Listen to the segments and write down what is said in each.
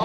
I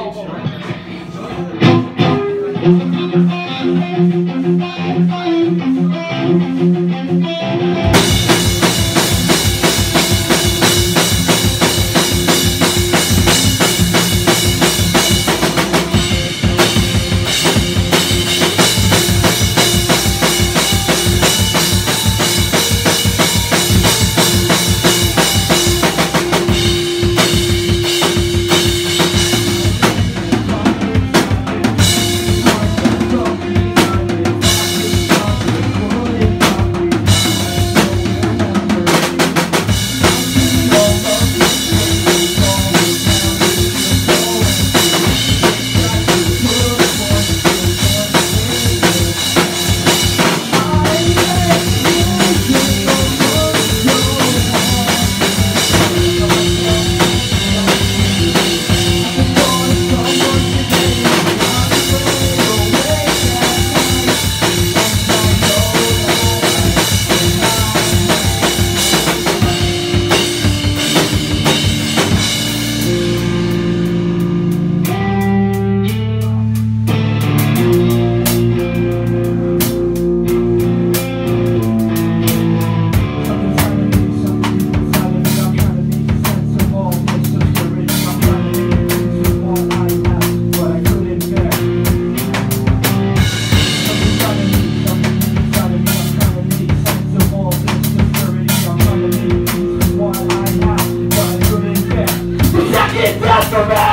am no